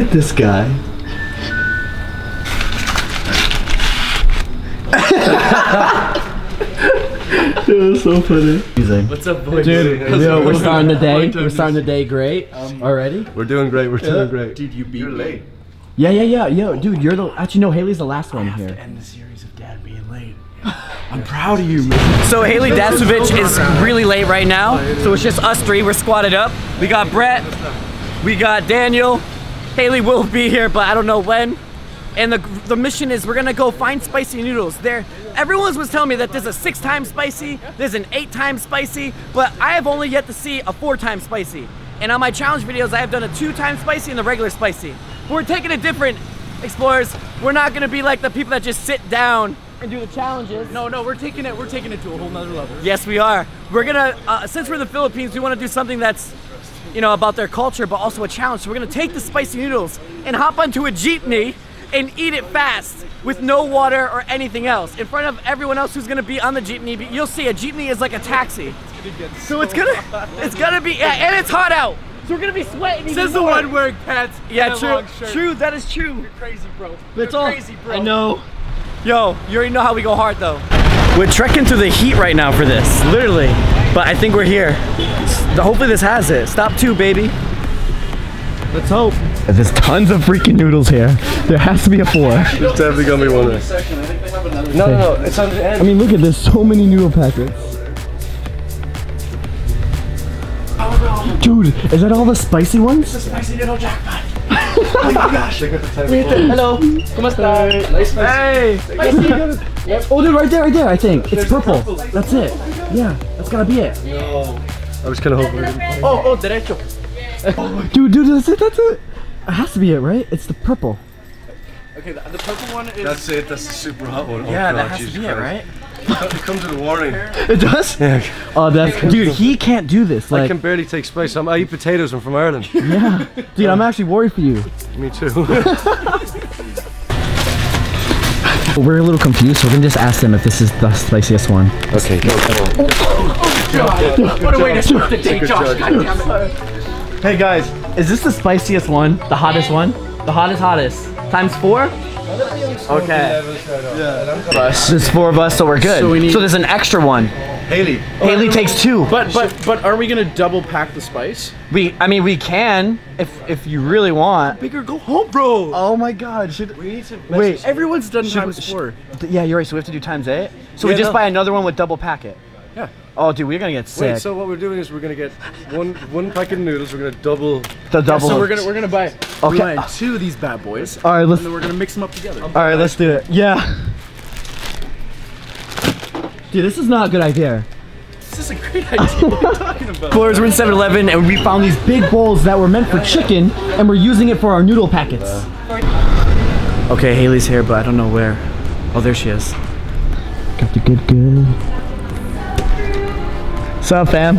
at this guy. It was so funny. What's up, boys? Dude, yo, we're starting the day. We're starting the day great Um, already. We're doing great. We're doing great. Dude, you beat You're me. late. Yeah, yeah, yeah, yo, dude, you're the. Actually, no, Haley's the last one here. To End the series of dad being late. I'm proud of you, man. So Haley Dasovich is really late right now. So it's just us three. We're squatted up. We got Bret. We got Daniel. Haley will be here, but I don't know when. And the the mission is we're gonna go find spicy noodles. There, everyone was telling me that there's a six times spicy, there's an eight times spicy, but I have only yet to see a four times spicy. And on my challenge videos, I have done a two times spicy and a regular spicy. But we're taking it different, explorers. We're not gonna be like the people that just sit down and do the challenges. No, no, we're taking it. We're taking it to a whole nother level. Yes, we are. We're gonna, uh, since we're in the Philippines, we want to do something that's, you know, about their culture, but also a challenge. So we're gonna take the spicy noodles and hop onto a jeepney and eat it fast with no water or anything else in front of everyone else who's gonna be on the jeepney. But You'll see a jeepney is like a taxi. So it's gonna, it's gonna be, yeah, and it's hot out. So we're gonna be sweating. even Says the one wearing pants. Yeah, true. True. That is true. You're crazy, bro. It's You're all- crazy, bro. I know. Yo, you already know how we go hard though. We're trekking through the heat right now for this, literally. But I think we're here. Hopefully this has it. Stop two, baby. Let's hope. There's tons of freaking noodles here. There has to be a four. There's definitely gonna be one of them. No, no, no. It's on the end. I mean, look at this. So many noodle packets. Dude, is that all the spicy ones? Spicy noodle jackpot. Oh my gosh. Hello. Nice, nice. Hey. Oh, dude, right there, right there. I think it's purple. That's it. Yeah, that's gotta be it. No. I was kind of hoping. Oh, oh, derecho. Dude, dude, that's it. That's it. It has to be it, right? It's the purple. Okay, the, the purple one is. That's it. That's the super hot one. Oh, Yeah, God, that has Jesus to be it, right? It comes with a warning. It does. Yeah. Oh, that's dude. He can't do this. I Like, can barely take spice. I'm, I eat potatoes. I'm from Ireland. yeah, dude. I'm actually worried for you. Me too. We're a little confused, so we're gonna just ask them if this is the spiciest one. okay, go. Come on. What a way to start the day, Josh. job. Hey guys, is this the spiciest one? The hottest one? The hottest, hottest. Times four? Okay. There's four of us, so we're good. So we need- there's an extra one. Haley. Haley takes two. But but but are we gonna double pack the spice? We, I mean, we can if if you really want. Bigger, go home, bro. Oh my God! Should We need to. wait? Everyone's done Should- times four. Yeah, you're right. So we have to do times eight. So we just no. buy another one with double packet. Yeah. Oh, dude, we're gonna get sick. Wait. So what we're doing is we're gonna get one one packet of noodles. We're gonna double. the double. So we're gonna we're gonna buy Okay. we're buying two of these bad boys, All right, let's. and then we're gonna mix them up together. All right, let's do it. Yeah. Dude, this is not a good idea. This is a great idea. What are you talking about? Explorers, we're in 7-Eleven and we found these big bowls that were meant for chicken and we're using it for our noodle packets. Okay, Haley's here, but I don't know where. Oh, there she is. Got the good good. What's up, fam?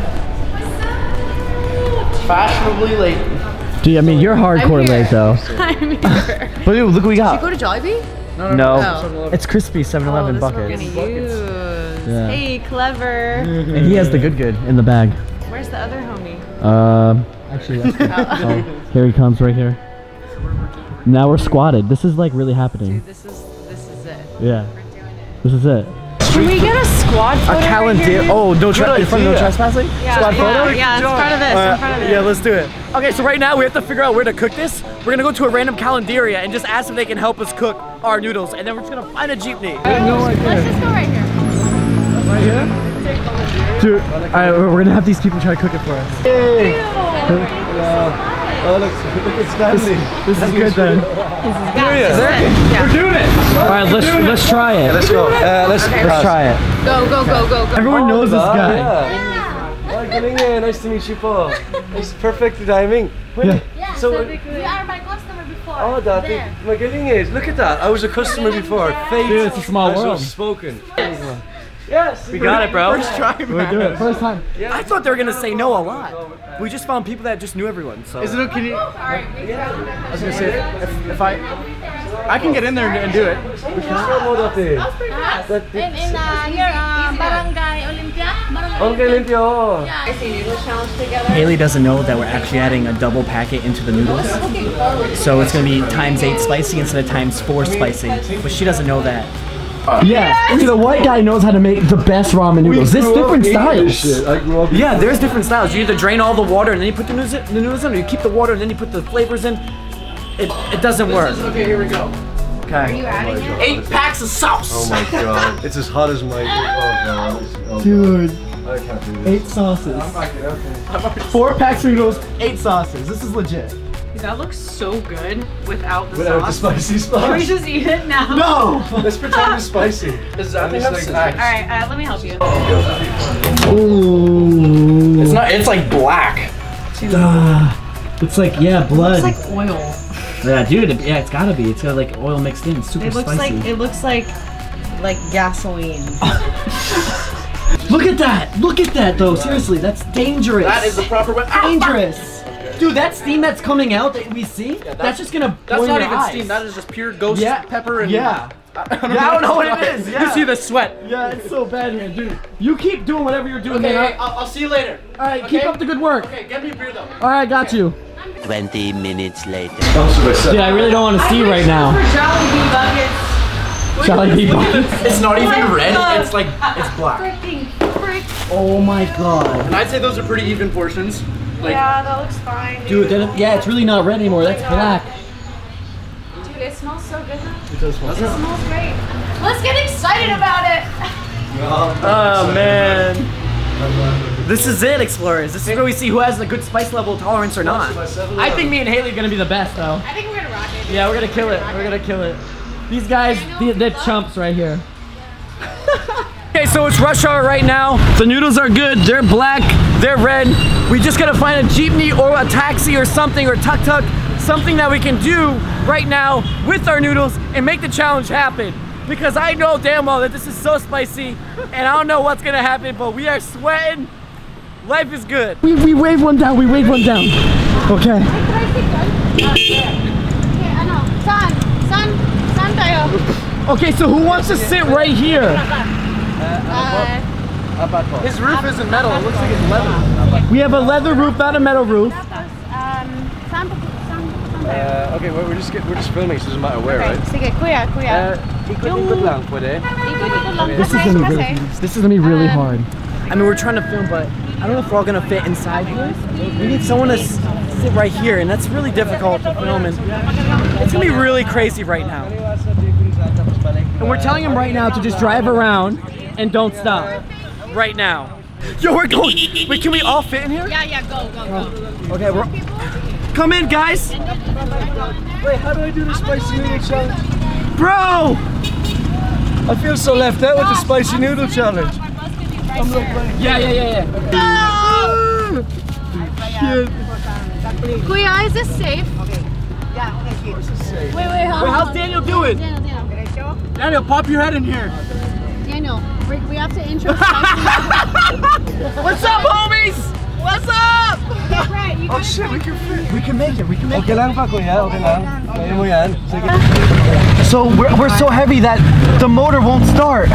Fashionably late. Dude, I mean, you're hardcore late though. I'm here. But dude, look what we got. Did you go to Jollibee? No, No, no it's crispy 7-Eleven oh, this buckets. We're gonna use. Yeah. Hey, clever. And he has the good good in the bag. Where's the other homie? Um, actually, that's oh, here he comes right here. Now we're squatted. This is like really happening. Dude, this is this is it. Yeah, We're doing it. this is it. Can we get a squad photo? A calendar. here. Oh, no, tra- Good in front of no trespassing. yeah, Squad yeah, photo. Yeah, in front of this. Uh, in front of this. yeah, let's do it. Okay, so right now we have to figure out where to cook this. We're gonna go to a random carinderia and just ask if they can help us cook our noodles, and then we're just gonna find a jeepney. I have no idea. Let's just go right here. Dude, all right, we're we're gonna have these people try to cook it for us. Hey! Oh look, look at Stanley. This is good then. This is good. Yeah. We're doing it! All right, let's let's try it. Let's go. Uh, let's Let's try it. Go, go, go, go, go. Everyone knows this guy. Hi, galing Nice to meet you Paul. It's perfect timing. Wait, Yeah. Yeah, So, so, we are my customer before. Oh, dati. There. Magaling eh. Look at that. I was a customer before. Fate Dude, it's a small has world. spoken. Yes. We got it, bro. First try, We're doing it first time. I thought they were gonna say no a lot. We just found people that just knew everyone. So Is it okay? You, I was gonna say if, if I I can get in there and, and do it. Mo dati. In, in uh, here, uh, Barangay Olympia. Barangay Okay, limpyo. Haley doesn't know that we're actually adding a double packet into the noodles. So it's gonna be times eight spicy instead of times four spicy. But she doesn't know that. Yeah. See, the white guy knows how to make the best ramen noodles. There's different styles. Shit, I grew up. Yeah, there's different styles. You either drain all the water and then you put the noodles in, the noodles in, or you keep the water and then you put the flavors in. It, it doesn't work. Okay, here we go. Okay. Oh eight packs of sauce. Oh my god. It's as hot as my. Oh god. Oh, Dude, I can't do this. eight sauces. Four packs of noodles, eight sauces. This is legit. That looks so good without the Without the sauce. Can we just eat it now? No! Let's pretend it's spicy. Does that It's like- All right, uh, let me help you. Ooh. It's not. It's like black. Ah, it's like, yeah, blood. It's like oil. yeah, dude, it- yeah, it's gotta be. It's got like oil mixed in. It's super It looks spicy. like it looks like like gasoline. Look at that! Look at that though, seriously, that's dangerous. That is the proper way. Dangerous. Dude, that steam that's coming out that we see, that's, just gonna That's burn not your even eyes. steam. That is just pure ghost Yeah, pepper and. Yeah. I don't, Yeah, I don't know what it is, yeah. You see the sweat. Yeah, it's so bad here, dude. You keep doing whatever you're doing, Okay, man. hey, I'll, I'll see you later. All right, keep up the good work. Okay, get me a beer though. All right, got you. 20 minutes later. Dude, I really don't want to see right now. Jolly buckets. It's not even red. It's like it's black. Freaking frick. Oh my god. And I'd say those are pretty even portions. Like, Yeah, that looks fine. Dude, that, yeah, it's really not red anymore. That's black. Dude, it smells so good now. It does smell. It smells great. Let's get excited about it. Oh man. This is it, explorers. This is where we see who has a good spice level tolerance or not. I think me and Haley are gonna be the best, though. I think we're gonna rock it. Yeah, we're gonna kill it. We're gonna kill it. These guys, they- they're chumps right here. Okay, so it's rush hour right now. The noodles are good. They're black. They're red. We just gotta find a jeepney or a taxi or something or tuk tuk, something that we can do right now with our noodles and make the challenge happen. Because I know damn well that this is so spicy and I don't know what's gonna happen, but we are sweating. Life is good. We, we wave one down. We wave one down. Okay. Okay, I know. San, san, san tayo. Okay, so who wants to sit right here? Uh, his roof isn't metal. It looks like it's leather. We have a leather roof, not a metal roof. um. Uh, okay, well, we're just get, we're just filming, so it doesn't matter where, Okay, right? sige, kuya, kuya. Uh, ikot-ikot lang, pwede? Ikot-ikot lang This is gonna be really, this is gonna be really hard. I mean, we're trying to film, but I don't know if we're all gonna fit inside here. We need someone to sit right here, and that's really difficult to film. And it's gonna be really crazy right now. And we're telling him right now to just drive around and don't stop. Right now. Yo, we're going. Wait, can we all fit in here? Yeah, yeah, go, go, go. Oh, okay, we're. Come in, guys. Wait, how do I do the spicy noodle challenge? Bro! I feel so left out with the spicy noodle challenge. Yeah, yeah, yeah, yeah. Kuya, is this safe? Yeah, okay, Wait, wait, hold Wait, on. how's Daniel doing? Daniel, Daniel. Daniel, pop your head in here. Daniel, we, we have to intro. What's up, homies? What's up? Right, Oh shit, we can fit. We can make it. We can make Okay lang pa, kuya. Okay lang. Kaya mo yan. Sige. So we're, we're so heavy that the motor won't start.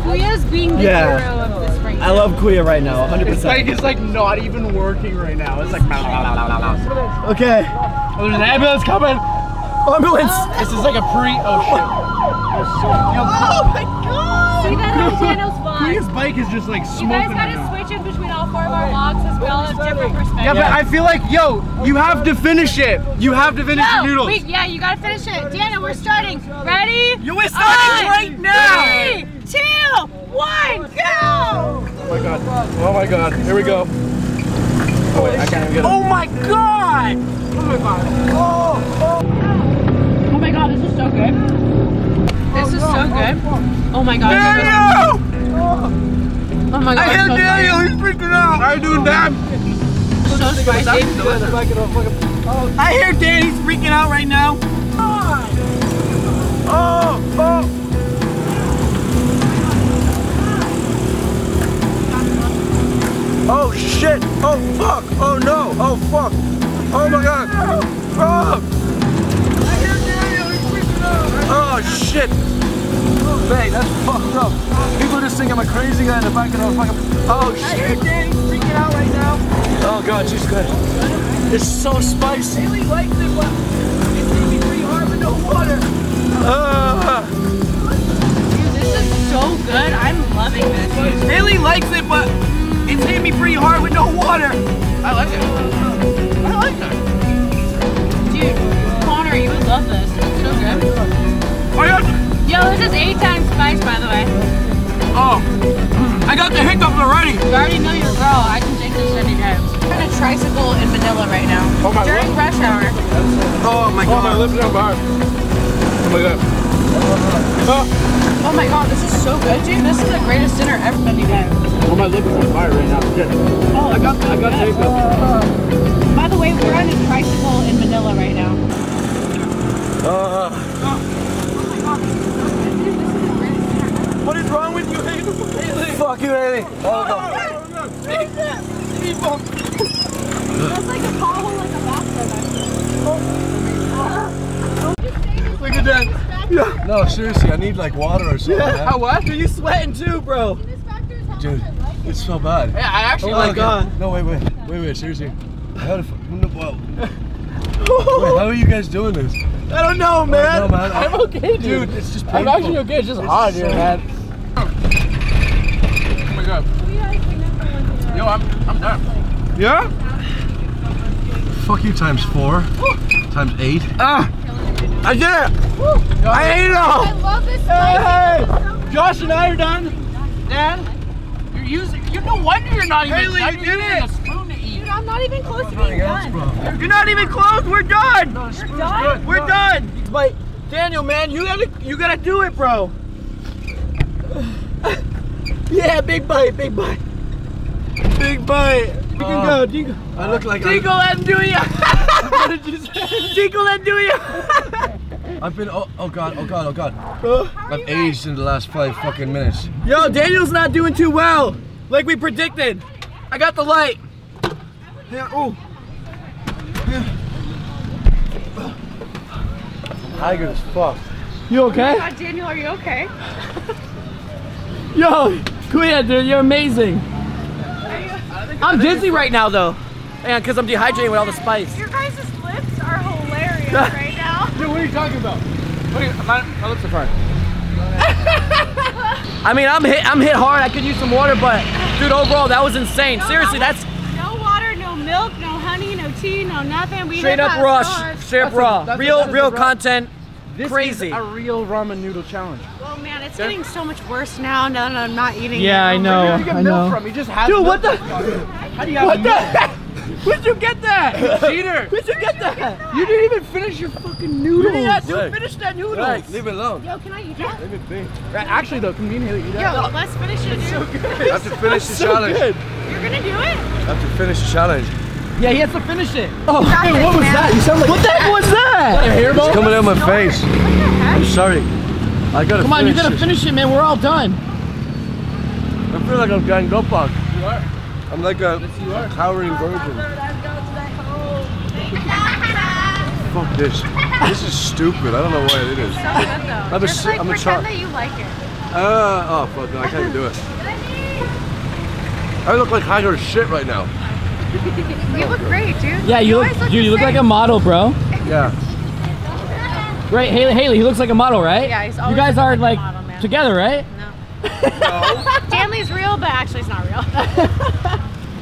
Kuya's being the Yeah. hero of this right I love Kuya right now, 100%. It's like it's like not even working right now. It's like. Okay. Oh, there's an ambulance coming. Ambulance. This is like a pre. Oh shit. Oh my god. See that on Daniel's vlog. His bike is just like smoking. You guys gotta right switch in between all four of our vlogs because we all have different perspectives. Yeah, but I feel like, yo, you have to finish it. You have to finish your No, noodles. wait, yeah, you gotta finish it. Daniel, we're starting. Ready? You we're starting right now! Three, two, one, go! Oh my god. Oh my god. Here we go. Oh wait, I can't even get it. Oh my god! Oh my god, oh, oh. Oh this is so good. This is so good. Oh my god. Daniel! Oh my god. I hear so Daniel, he's freaking out! I do that. So spicy. I hear Danny's freaking out right now. Oh, oh, oh. Oh shit! Oh fuck! Oh no! Oh fuck! Oh my god! Oh! Mate, that's fucked up. People just think I'm a crazy guy in the back of the fucking... Oh, shit. Freaking out right now. Oh, God, she's good. It's so spicy. really likes it, but it's going pretty hard with no water. Uh. Dude, this is so good. I'm loving this. Really likes it, but tricycle in Manila right now. Oh my During God. rush hour. Oh my Oh, my god. lips are on. Oh my god. Oh my god, this is so good, dude. This is the greatest dinner ever any day. Oh, my lips are on fire right now. Shit. Oh, I got, I got the hiccups. By the way, we're on a tricycle in Manila right now. Uh, What is wrong with you, Haley? fuck you, Haley. Oh That's like a pothole, like a bathtub, Look at that. no. No, seriously, I need like water or something. man. How what? Are you sweating too, bro? Dude, it's so bad. Yeah, I actually Oh like my god. No, wait, wait, wait, wait, seriously. How the fuck? Whoa. Wait, how are you guys doing this? I don't know, No, man. man. I'm okay, dude. Dude, it's just I'm actually okay. It's just hot here, man. Oh my god. Yo, I'm, I'm done. Yeah? Fuck you times four. times eight. Ah, I did it. I ate it all. I love this spicy. Josh and I are done. Dan, You're using. You no wonder you're not even. Haley, now you you're did it. a spoon to eat. Dude, I'm not even close to being done. you're not even close. We're done. You're done? We're done. But Daniel, man, you gotta, you gotta do it, bro. yeah, big bite, big bite, big bite. You can Oh. go, ah. Dingo. I look like Dingo, let him do ya. what did you say? Dingo, let him do ya. I've been. Oh, oh god, oh god, oh god. I've aged in the last five fucking minutes. Yo, Daniel's not doing too well, like we predicted. I got the light. Yeah, ooh. Tiger as fuck. You okay? God, Daniel, are you okay? Yo, Kuya, dude, you're amazing. I'm dizzy right now, though. And because I'm dehydrated with all the spice. Your guys' lips are hilarious right now. Dude, what are you talking about? What are you, my, my lips are fine. I mean, I'm hit, I'm hit hard. I could use some water, but dude, overall, that was insane. Seriously, that's No water, no milk, no honey, no tea, no nothing. We straight hit up that rush, sauce. straight up That's a- raw, that's a- real, that is real raw- content. This Crazy. is a real ramen noodle challenge. Oh man, it's getting so much worse now. No, no, I'm not eating. Yeah, it. I oh, know. Where do you get I milk know. from? He just has Dude, what the? How do you have What the milk? heck? Where'd you get that? Cheater! Where'd you get that? You didn't even finish your fucking noodles. Yeah, dude, Right. finish that noodle. Right, leave it alone. Yo, can I eat that? Leave it be. Uh, actually, though, can me and Haley eat Yo, that? let's finish it, dude. I have to finish the challenge. Good. You're gonna do it? I have to finish the challenge. Yeah, he has to finish it. Oh, Got hey, what was man. that? You sound like what the heck was that? A hairball? It's coming out of my face. What the heck? I'm sorry. I gotta Come on, you gotta this. finish it, man. We're all done. I feel like I'm getting up on. You are. I'm like a, you are. a towering virgin. Fuck this. This is stupid. I don't know why it is. So good though. I'm a Just si- like I'm a pretend char- that you like it. Uh, oh fuck no, I can't even do it. I look like high shit right now. You look great, dude. Yeah, you look, always dude. You look like a model, bro. Yeah. Right, Haley. Haley, he looks like a model, right? Yeah, he's always You guys are like like a model, man. together, right? No. Stanley's real, but actually it's not real.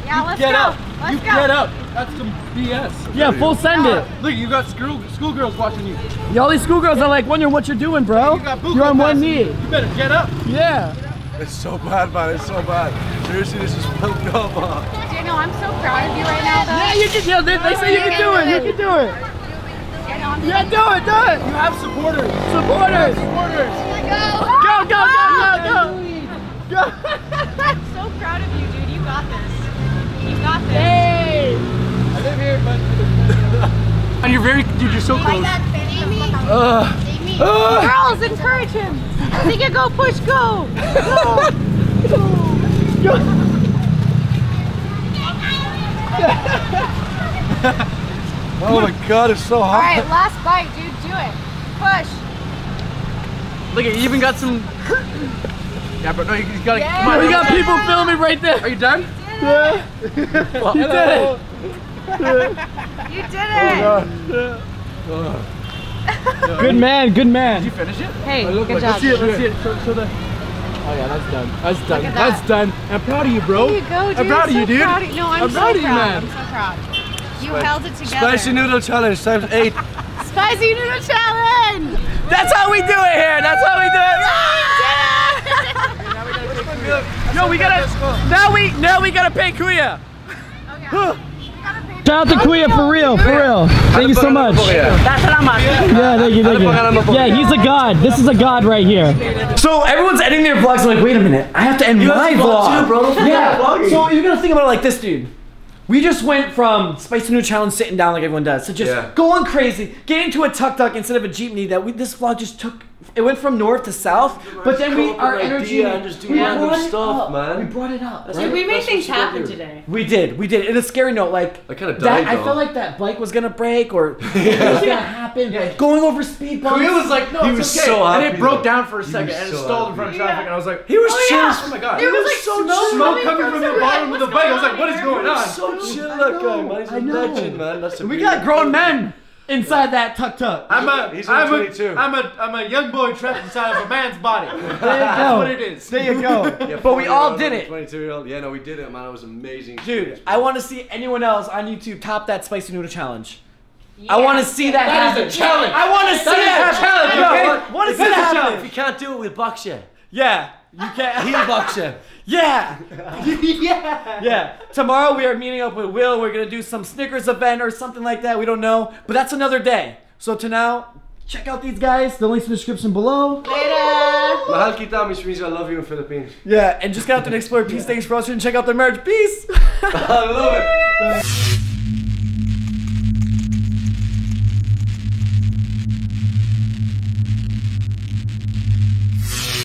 yeah, let's Get go. up. Let's you go. get up. That's some BS. Yeah, full send it. Look, you got school schoolgirls watching you. Yeah, all these schoolgirls are like wondering what you're doing, bro. you got you're on one knee. you. You better get up. Yeah. It's so bad, man. It's so bad. Seriously, this is fucked up. Man. Daniel, I'm so proud of you right now, though. Yeah, you can. Yeah, they, they say you can do it. You can do it. Yeah, do it. Do it. You have supporters. Supporters. Supporters. go. Go, go, go, go, go. Go. I'm so proud of you, dude. You got this. You got this. Hey. I live here, but. and you're very, dude. You're so close. Uh, uh, Girls, encourage him. Think it, go, push, go. oh my god, it's so hot. right, last bite, dude. Do it. Push. Look at you even got some. Yeah, but no, you, you gotta. Yeah. Come on, We got people filming right there. Are you done? Yeah. You did it. You did oh it. Good man, good man. Did you finish it? Hey, good job. Let's see it, let's see it. Show, show the. Oh yeah, that's done. That's done. at That's done. I'm proud of you, bro. There you go, dude. I'm proud of you, dude. Proud of, no, I'm, I'm so proud of you, man. I'm so proud. You held it together. Spicy noodle challenge times eight. Spicy noodle challenge. That's how we do it here. That's how we do it. Yo, we gotta. Now we now we gotta pay Kuya. Shout out to Kuya for real, for real. Thank you so much. That's what I'm Yeah, thank you, thank you. Yeah, he's a god. This is a god right here. So everyone's editing their vlogs. I'm like, wait a minute, I have to end my vlog. too, bro. Yeah. vlogging. So you're gonna think about it like this, dude. We just went from Spicy New Challenge sitting down like everyone does to just Yeah. going crazy, getting to a tuk tuk instead of a jeepney. That we this vlog just took. It went from north to south, but then we our energy. idea and just do we random brought it stuff, up. man. We brought it up. That's right? what- We made that's things happen do. today. We did, we did. In a scary note, like I kinda that- I felt like that bike was gonna break or it was gonna happen. Going over speed bumps. Kuya was like, no, He it's was okay. so and it broke though. down for a second and it stalled in front of happy. traffic, and I was like, He was oh, chill. yeah. Oh my god. There was like so smoke, smoke coming coming from the bottom of the bike. I was like, what is going on? So chill, that guy, man. He's a I know. legend, man. That's the we got grown men inside that tuk tuk. I'm a, He's I'm only a, 22. I'm a, I'm a young boy trapped inside of a man's body. That's what it is. There you go. Yeah, but we all 40-year-old did it. 22 year old. Yeah, no, we did it, man. It was amazing. Dude, experience, I want to see anyone else on YouTube top that spicy noodle challenge. I want to see that, That happen. is a challenge. I want to see That that is a challenge, happen. okay? Yo, want to see That's that challenge. happen. If you can't do it, we'll box you. Yeah, you can't. He'll box you. yeah, yeah, yeah. Tomorrow we are meeting up with Wil. We're gonna do some Snickers event or something like that. We don't know, but that's another day. So to now, check out these guys. The links in the description below. Later. Mahal kita, which means I love you in Philippines. Yeah, and just get out there and explore. Peace. Thanks for watching. Check out their merch. Peace. I love it.